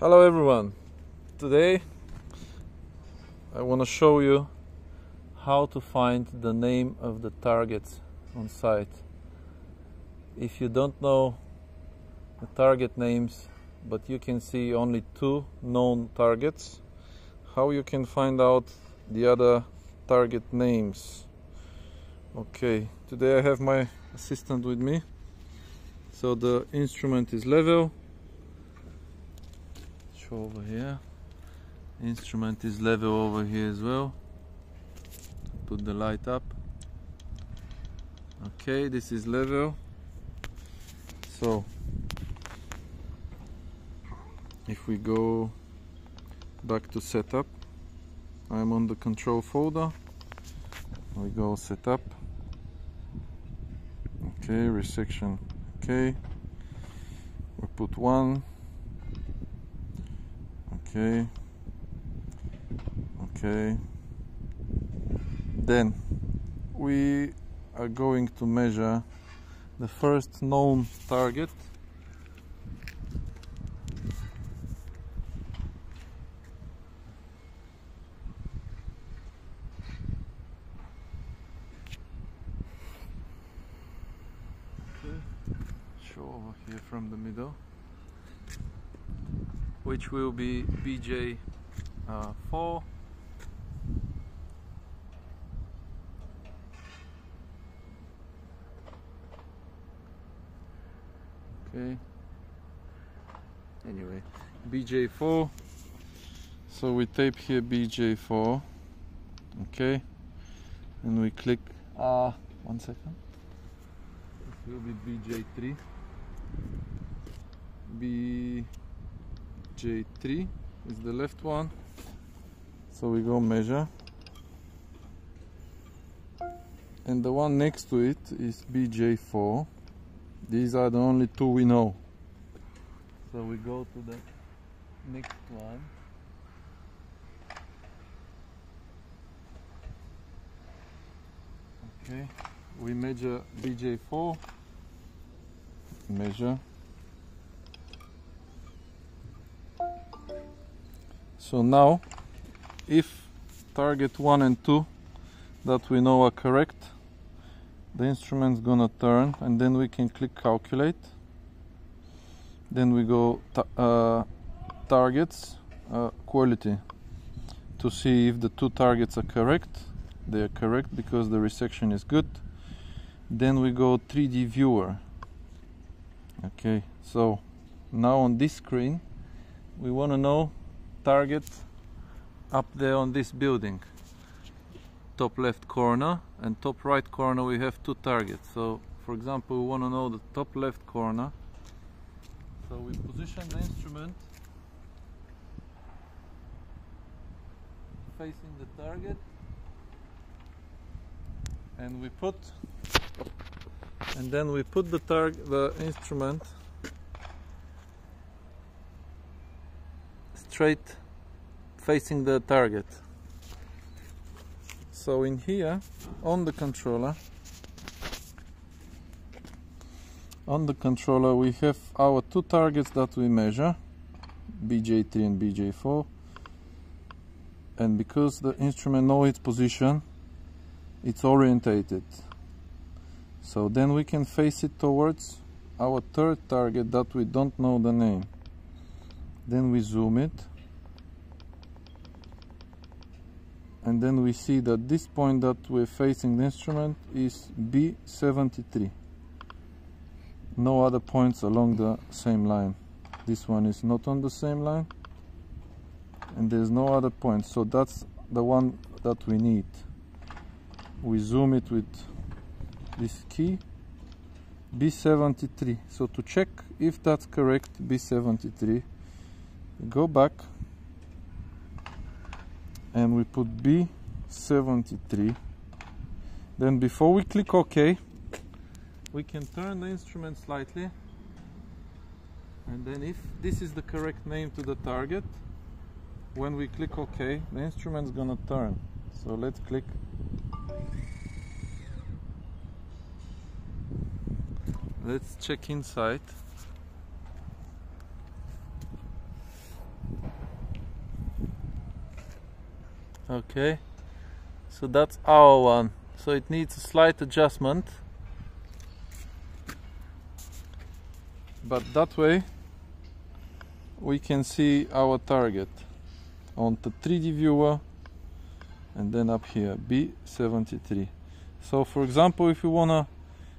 Hello everyone. Today I want to show you how to find the name of the targets on site. If you don't know the target names but you can see only two known targets, how you can find out the other target names. Okay, today I have my assistant with me. So the instrument is level over here. Instrument is level over here as well. Put the light up. Okay this is level so if we go back to setup I'm on the control folder. We go setup. Okay resection. Okay. We put one okay. Okay. Then we are going to measure the first known target. Okay. show over here from the middle which will be BJ uh, 4 okay. Anyway BJ4 so we tape here BJ4 okay. And we click ah uh, one second. It will be BJ3 B J3 is the left one. So we go measure. And the one next to it is BJ4 these are the only two we know. So we go to the next one. Okay. We measure BJ4 measure So now, if target 1 and 2 that we know are correct, the instrument's gonna turn and then we can click calculate. Then we go uh, targets, uh, quality, to see if the two targets are correct. They are correct because the resection is good. Then we go 3D viewer. Okay, so now on this screen, we want to know target up there on this building. Top left corner and top right corner we have two targets. So for example we want to know the top left corner. So we position the instrument facing the target. And we put and then we put the target the instrument straight facing the target. So in here on the controller on the controller we have our two targets that we measure BJ3 and BJ4 and because the instrument knows its position it's orientated. So then we can face it towards our third target that we don't know the name then we zoom it. And then we see that this point that we're facing the instrument is B73 no other points along the same line. This one is not on the same line. And there's no other point so that's the one that we need. We zoom it with this key. B73 so to check if that's correct B73 go back and we put B73 then before we click OK we can turn the instrument slightly. And then if this is the correct name to the target when we click OK the instrument's gonna turn. So let's click. Let's check inside okay. So that's our one. So it needs a slight adjustment. But that way we can see our target. On the 3D viewer and then up here B73 so for example if you wanna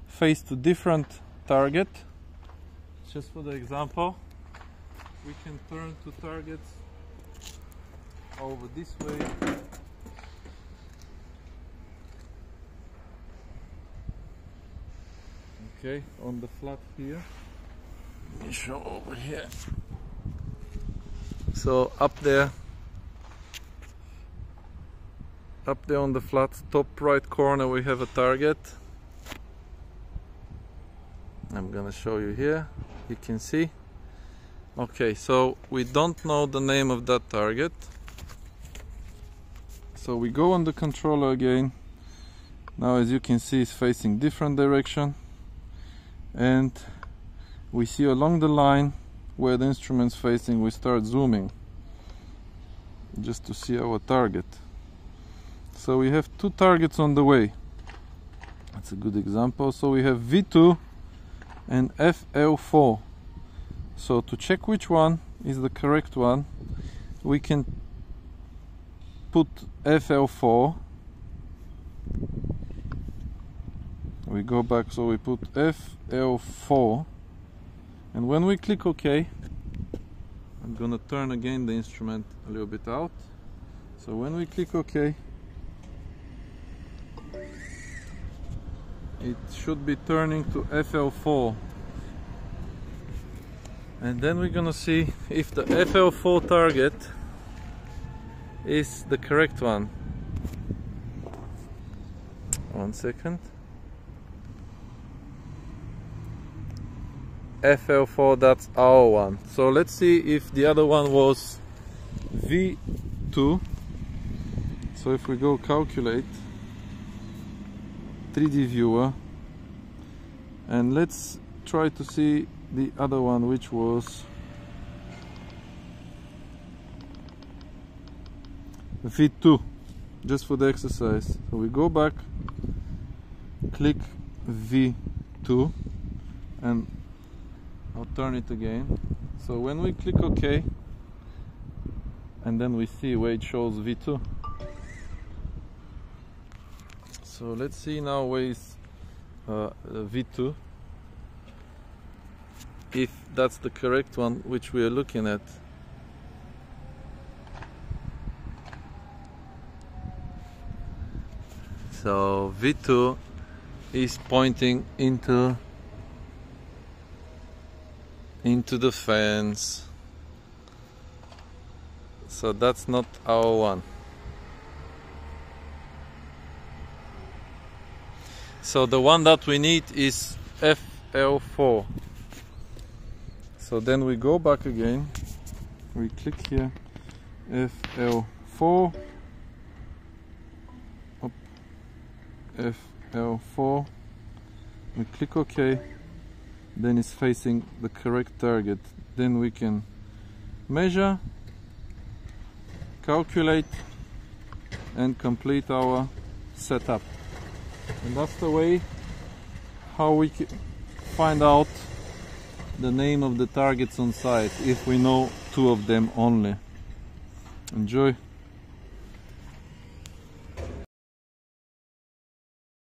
face to different target just for the example we can turn to targets over this way okay on the flat here. Let me show over here. So up there. Up there on the flat top right corner we have a target. I'm gonna show you here. You can see. Okay so we don't know the name of that target. So we go on the controller again. Now as you can see it's facing different direction and we see along the line where the instrument's facing we start zooming just to see our target. So we have two targets on the way. That's a good example. So we have V2 and FL4 so to check which one is the correct one we can put FL4 we go back so we put FL4 and when we click OK I'm gonna turn again the instrument a little bit out. So when we click OK it should be turning to FL4 and then we're gonna see if the FL4 target is the correct one. One second FL4 that's our one. So let's see if the other one was V2 so if we go calculate 3D viewer and let's try to see the other one which was V2 just for the exercise. So we go back click V2 and Turn it again. So when we click OK and then we see where it shows V2 so let's see now where is uh, V2 if that's the correct one which we are looking at. So V2 is pointing into into the fence. So that's not our one. So the one that we need is FL4 so then we go back again. We click here. FL4 up FL4 we click OK then it's facing the correct target. Then we can measure calculate and complete our setup. And that's the way how we find out the name of the targets on site if we know two of them only. Enjoy